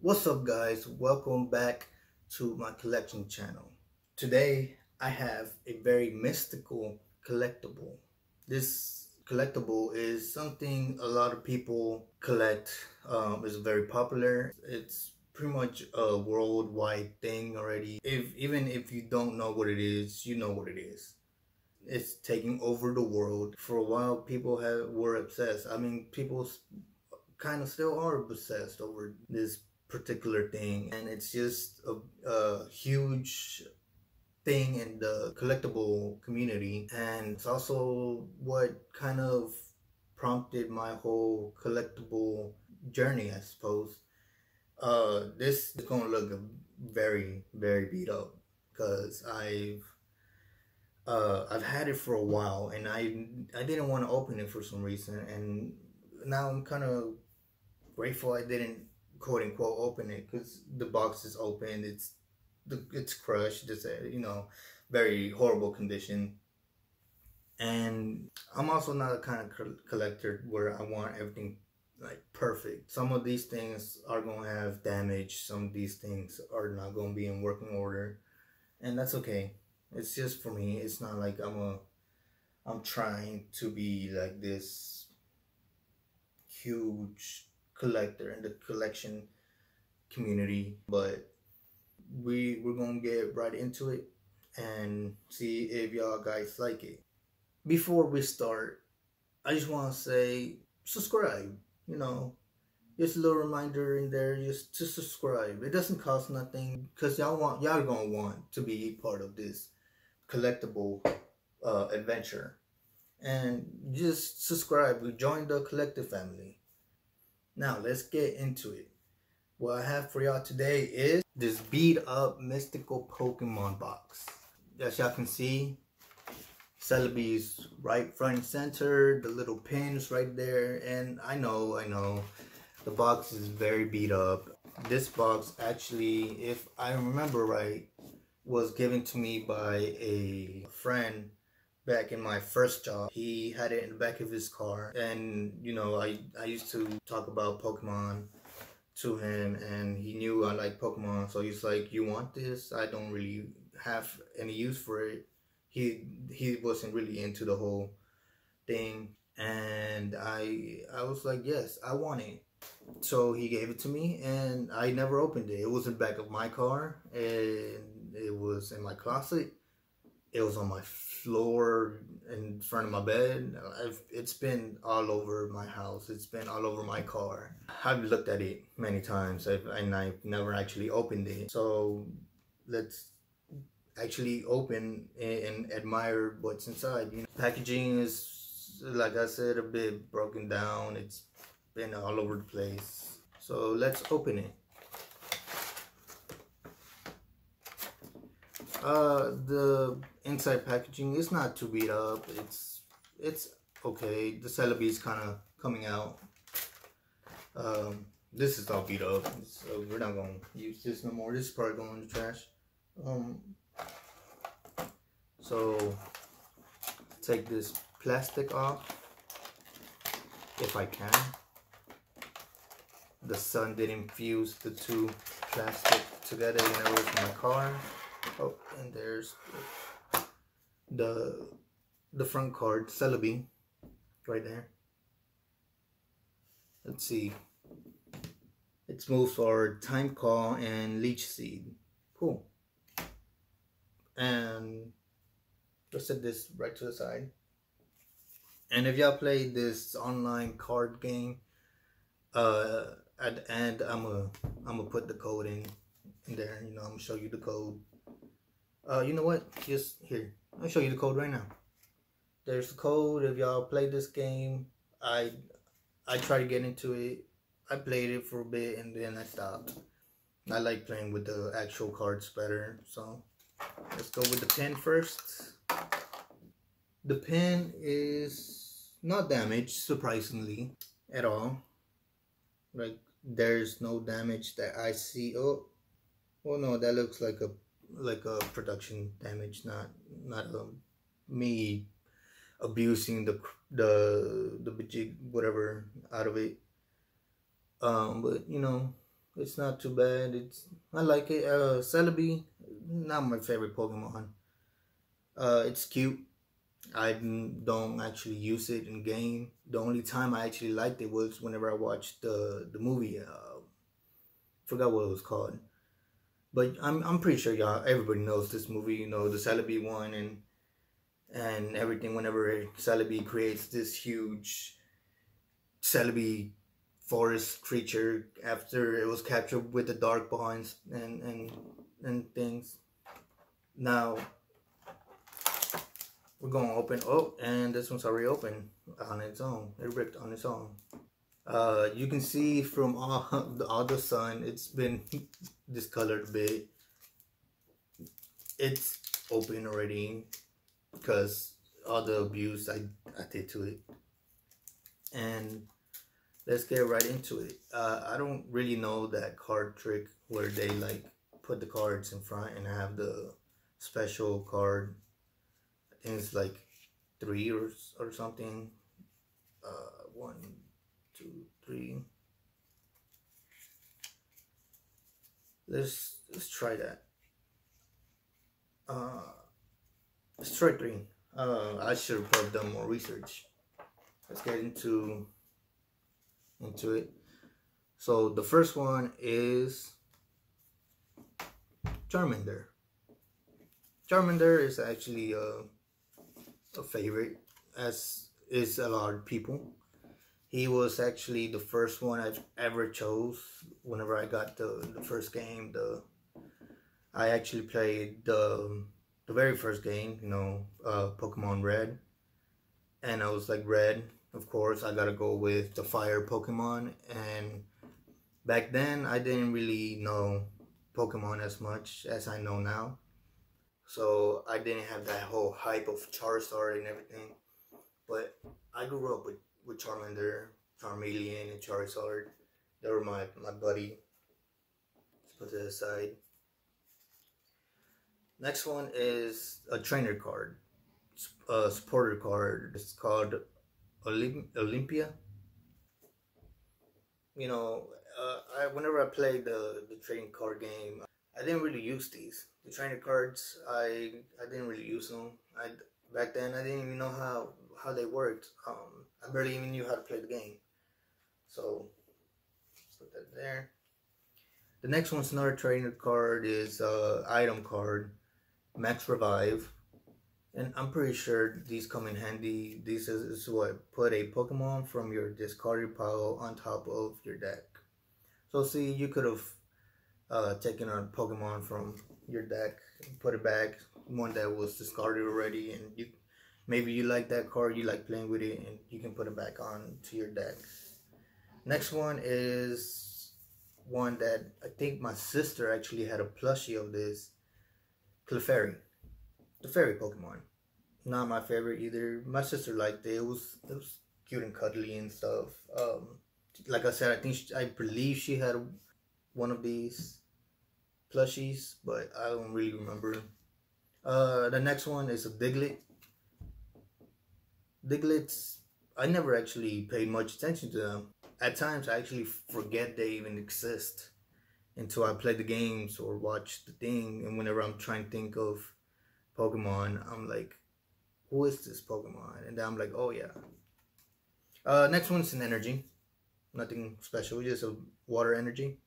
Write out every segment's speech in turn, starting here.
What's up guys? Welcome back to my collection channel. Today I have a very mystical collectible. This collectible is something a lot of people collect. Um, it's very popular. It's pretty much a worldwide thing already. If Even if you don't know what it is, you know what it is. It's taking over the world. For a while people have were obsessed. I mean people kind of still are obsessed over this particular thing and it's just a, a huge thing in the collectible community and it's also what kind of prompted my whole collectible journey i suppose. Uh this is gonna look very very beat up because i've uh i've had it for a while and i i didn't want to open it for some reason and now i'm kind of grateful i didn't quote unquote open it because the box is open. It's the it's crushed. It's a you know very horrible condition. And I'm also not a kind of collector where I want everything like perfect. Some of these things are to have damage. Some of these things are not to be in working order. And that's okay. It's just for me. It's not like I'm a I'm trying to be like this huge collector in the collection community. But we we're gonna get right into it and see if y'all guys like it. Before we start, I just wanna say subscribe, you know. Just a little reminder in there just to subscribe. It doesn't cost nothing because y'all want y'all gonna want to be part of this collectible uh, adventure. And just subscribe. We join the collective family. Now let's get into it. What I have for y'all today is this beat up mystical Pokemon box. As y'all can see, Celebi's right front center, the little pins right there, and I know, I know, the box is very beat up. This box actually, if I remember right, was given to me by a friend back in my first job. He had it in the back of his car. And, you know, I, I used to talk about Pokemon to him and he knew I like Pokemon. So he's like, you want this? I don't really have any use for it. He, he wasn't really into the whole thing. And I, I was like, yes, I want it. So he gave it to me and I never opened it. It was in the back of my car and it was in my closet it was on my floor in front of my bed. I've, it's been all over my house. It's been all over my car. I've looked at it many times and I've never actually opened it. So let's actually open and admire what's inside. You know, packaging is, like I said, a bit broken down. It's been all over the place. So let's open it. Uh, the inside packaging is not too beat up. It's it's okay. The Celebi is kind of coming out. Um, this is all beat up, so we're not gonna use this no more. This is probably going in the trash. Um, so take this plastic off if I can. The sun didn't fuse the two plastic together when I was in my car. Oh, and there's the the front card, Celebi, right there. Let's see. It's moved for Time Call and Leech Seed. Cool. And let's set this right to the side. And if y'all play this online card game, uh, at the end, I'm gonna I'm gonna put the code in, in there. You know, I'm gonna show you the code. Uh, you know what? Just here. I'll show you the code right now. There's the code. If y'all played this game, I I tried to get into it. I played it for a bit and then I stopped. I like playing with the actual cards better. So let's go with the pen first. The pen is not damaged, surprisingly, at all. Like there's no damage that I see. Oh, oh no, that looks like a like a production damage, not not um, me abusing the the the whatever out of it. Um, but you know, It's not too bad. It's I like it. Uh, Celebi, not my favorite Pokemon. Uh, it's cute. I don't actually use it in game. The only time I actually liked it was whenever I watched the the movie. Uh, forgot what it was called, but I'm I'm pretty sure y'all everybody knows this movie. You know the Celebi one and and everything. Whenever Celebi creates this huge Celebi forest creature after it was captured with the dark bonds and and and things. Now we're gonna open oh and this one's already open on its own it ripped on its own uh you can see from all the, all the sun it's been discolored a bit. It's open already because all the abuse I, I did to it. And let's get right into it. Uh, I don't really know that card trick where they like put the cards in front and have the special card. I think it's like three or, or something. Uh, one, two, three. Let's let's try that. Uh, let's try three. Uh, I should have probably done more research. Let's get into into it. So the first one is Charmander. Charmander is actually a uh, a favorite, as is a lot of people. He was actually the first one I've ever chose. Whenever I got the the first game, the I actually played the the very first game, you know, uh, Pokemon Red, and I was like Red. Of course, I gotta go with the fire Pokemon, and back then I didn't really know Pokemon as much as I know now. So I didn't have that whole hype of Charizard and everything. But I grew up with, with Charmander, Charmeleon, and Charizard. They were my, my buddy. Let's put that aside. Next one is a trainer card. A supporter card. It's called Olymp Olympia. You know, uh, I whenever I play the, the trading card game, I didn't really use these. The trainer cards, I I didn't really use them. I back then I didn't even know how how they worked. Um, I barely even knew how to play the game. So put that there. The next one's another trainer card is uh item card, Max Revive. And I'm pretty sure these come in handy. This is, is what put a Pokemon from your discarded pile on top of your deck. So see, you could have uh, taking a Pokemon from your deck, put it back, one that was discarded already, and you maybe you like that card, you like playing with it, and you can put it back on to your deck. Next one is one that I think my sister actually had a plushie of this Clefairy, the fairy Pokemon. Not my favorite either. My sister liked it. It was it was cute and cuddly and stuff. Um, like I said, I think she, I believe she had one of these plushies, but I don't really remember. Uh, the next one is a Diglett. Digletts, I never actually paid much attention to them. At times, I actually forget they even exist until I play the games or watch the thing. And whenever I'm trying to think of Pokemon, I'm like, who is this Pokemon? And then I'm like, oh yeah. Uh, next one's an energy. Nothing special, just a water energy.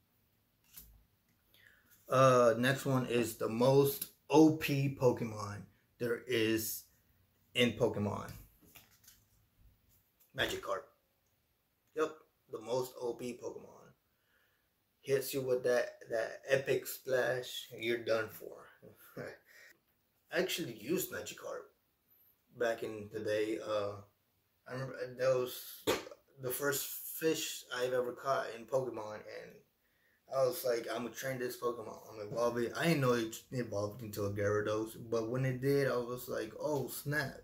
Uh, next one is the most OP Pokemon there is in Pokemon. Magikarp. Yep, the most OP Pokemon. Hits you with that that epic splash, you're done for. I actually used Magikarp back in the day. Uh, I remember that was the first fish I've ever caught in Pokemon, and I was like, I'm gonna train this Pokemon. I'm evolving. I didn't know it evolved into a Gyarados, but when it did, I was like, oh snap.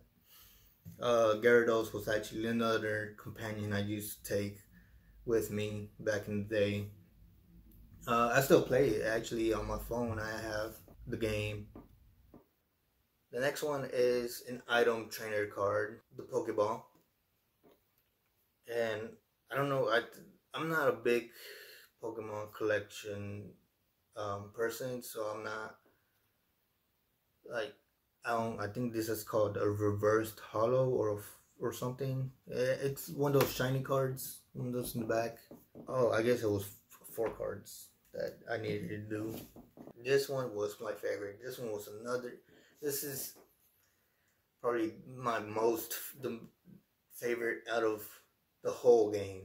Uh, Gyarados was actually another companion I used to take with me back in the day. Uh, I still play it actually on my phone. I have the game. The next one is an item trainer card, the Pokeball. And I don't know, I I'm not a big Pokemon collection um, person, so I'm not like I. I think this is called a reversed hollow or or something. It's one of those shiny cards, one of those in the back. Oh, I guess it was four cards that I needed to do. This one was my favorite. This one was another. This is probably my most the favorite out of the whole game.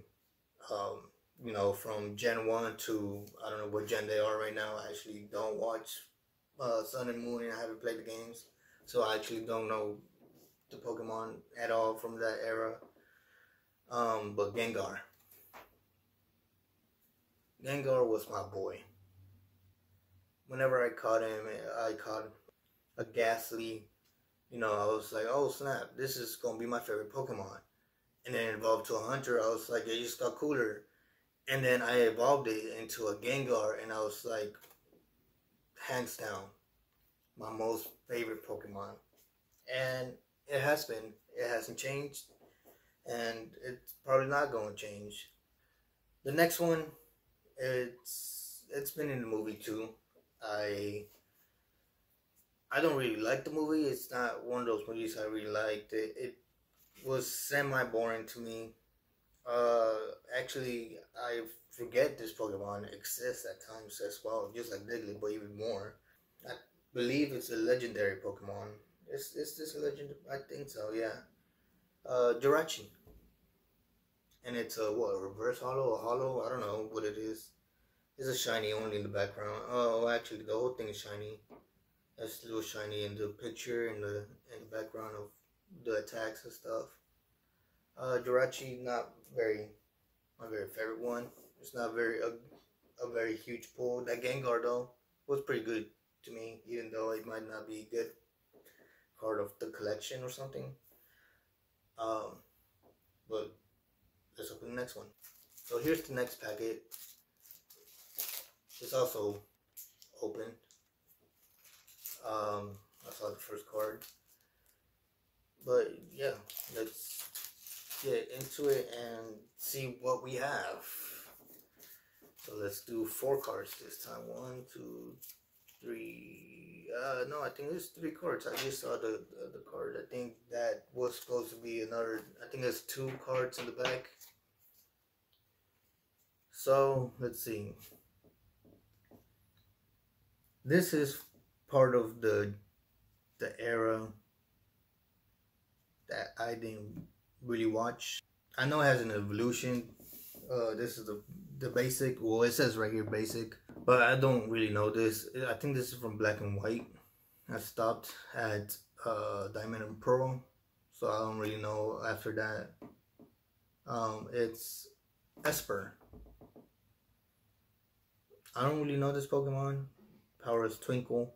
Um, you know, from Gen 1 to I don't know what gen they are right now. I actually don't watch uh, Sun and Moon and I haven't played the games. So I actually don't know the Pokemon at all from that era. Um, but Gengar. Gengar was my boy. Whenever I caught him, I caught a Gastly. You know, I was like, oh snap, this is gonna be my favorite Pokemon. And then it evolved to a Haunter. I was like, it just got cooler. And then I evolved it into a Gengar, and I was like, hands down, my most favorite Pokemon. And it has been. It hasn't changed. And it's probably not going to change. The next one, it's it's been in the movie too. I I don't really like the movie. It's not one of those movies I really liked. It, it was semi boring to me. Uh, actually, I forget this Pokemon exists at times as well, just like Diglett, but even more. I believe it's a legendary Pokemon. Is is this a legend? I think so. Yeah. Uh, Jirachi. And it's a what? A reverse hollow? A holo? I don't know what it is. It's a shiny only in the background. Oh, actually, the whole thing is shiny. It's a little shiny in the picture in the in the background of the attacks and stuff. Uh, Jirachi, not very, my very favorite one. It's not very a, a very huge pull. That Gengar though was pretty good to me, even though it might not be a good card of the collection or something. Um, but let's open the next one. So here's the next packet. It's also open. Um, I saw the first card. But yeah, let's get into it and see what we have. So let's do four cards this time. One, two, three. Uh, no, I think there's three cards. I just saw the, the, the card. I think that was supposed to be another. I think there's two cards in the back. So let's see. This is part of the the era that I didn't really watch. I know it has an evolution. Uh, this is the the basic. Well, it says right here basic, but I don't really know this. I think this is from Black and White. I stopped at uh, Diamond and Pearl, so I don't really know after that. Um, it's Espurr. I don't really know this Pokemon. Power is Twinkle.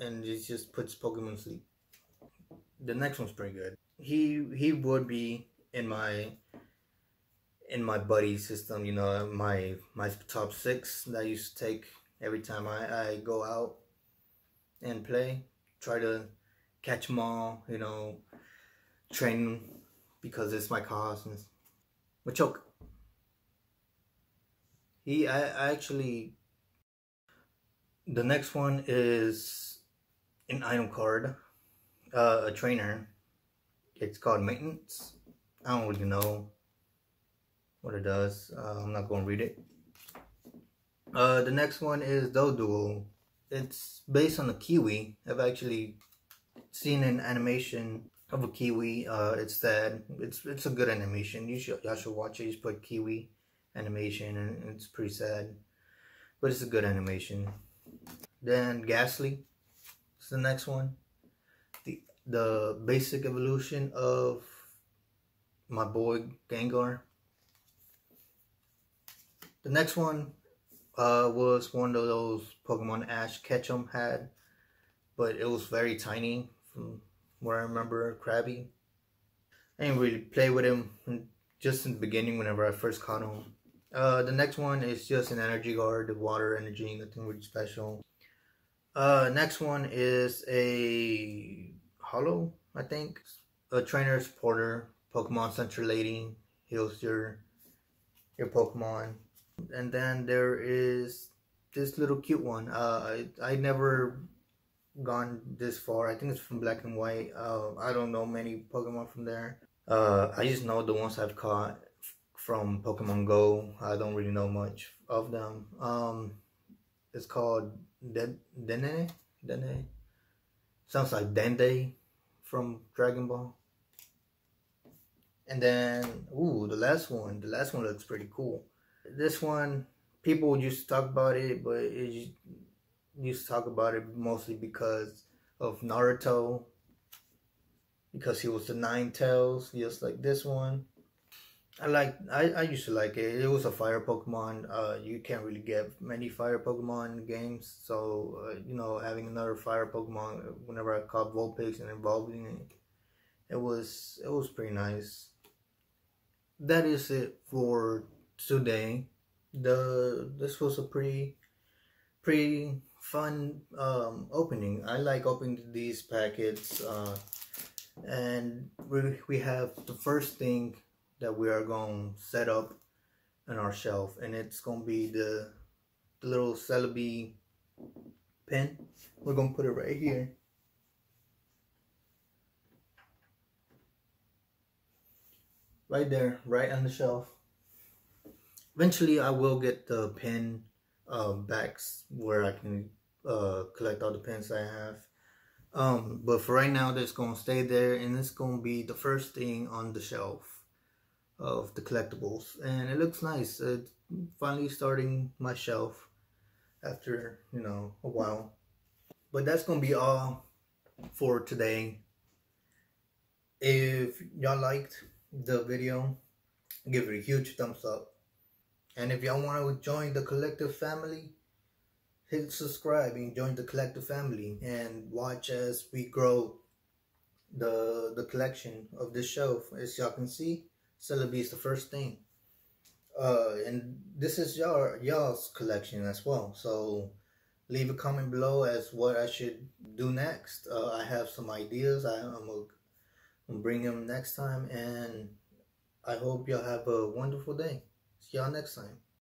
And it just puts Pokemon sleep. The next one's pretty good. He he would be in my in my buddy system, you know, my my top six that I used to take every time I, I go out and play. Try to catch them all, you know, train because it's my cause. And Machoke. He, I, I actually, the next one is an item card, uh, a trainer. It's called Maintenance. I don't really know what it does. Uh, I'm not going to read it. Uh, the next one is Doduo. It's based on a kiwi. I've actually seen an animation of a kiwi. Uh, it's sad. It's it's a good animation. You should y'all should watch it. You put kiwi animation and it's pretty sad, but it's a good animation. Then Gastly. It's the next one. The the basic evolution of my boy Gengar. The next one uh, was one of those Pokemon Ash Ketchum had, but it was very tiny from where I remember Krabby. I didn't really play with him just in the beginning whenever I first caught him. Uh, the next one is just an energy guard, water energy, nothing really special. Uh, next one is a hollow, I think. A trainer supporter, Pokemon Center Lady, heals your your Pokemon. And then there is this little cute one. Uh, I, I never gone this far. I think it's from Black and White. Uh, I don't know many Pokemon from there. Uh, I just know the ones I've caught from Pokemon Go. I don't really know much of them. Um, it's called Den Dene. Dene. Sounds like Dende from Dragon Ball. And then, ooh, the last one. The last one looks pretty cool. This one, people used to talk about it, but it used to talk about it mostly because of Naruto. Because he was the Nine Tails, just like this one. I like I, I used to like it. It was a fire Pokemon. Uh, you can't really get many fire Pokemon games, so uh, you know having another fire Pokemon whenever I caught Vulpix and evolving it, it was it was pretty nice. That is it for today. The this was a pretty pretty fun um, opening. I like opening these packets, uh, and we we have the first thing that we are going to set up on our shelf and it's going to be the, the little Celebi pen. We're going to put it right here. Right there, right on the shelf. Eventually I will get the pen uh, backs where I can uh, collect all the pens I have. Um, but for right now, that's going to stay there and it's going to be the first thing on the shelf of the collectibles. And it looks nice. It's finally starting my shelf after you know a while. But that's gonna be all for today. If y'all liked the video give it a huge thumbs up and if y'all want to join the collective family hit subscribe and join the collective family and watch as we grow the the collection of this show. as y'all can see Celebi is the first thing. Uh, and this is your y'all's collection as well. So leave a comment below as what I should do next. Uh, I have some ideas. I, am gonna bring them next time, and I hope y'all have a wonderful day. See y'all next time.